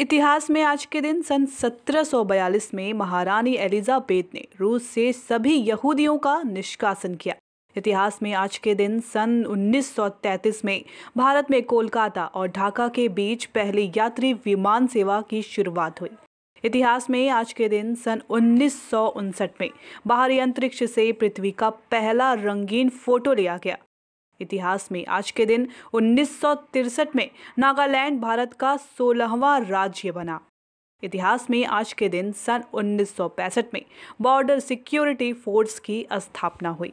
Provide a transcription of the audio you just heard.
इतिहास में आज के दिन सन 1742 में महारानी एलिजाबेथ ने रूस से सभी यहूदियों का निष्कासन किया। इतिहास में आज के दिन सन 1933 में भारत में कोलकाता और ढाका के बीच पहली यात्री विमान सेवा की शुरुआत हुई। इतिहास में आज के दिन सन उन्नीस सौ उनसठ में बाहरी अंतरिक्ष से पृथ्वी का पहला रंगीन फ़ोटो लिया गया। इतिहास में आज के दिन उन्नीस में नागालैंड भारत का सोलहवां राज्य बना। इतिहास में आज के दिन सन 1965 में बॉर्डर सिक्योरिटी फोर्स की स्थापना हुई।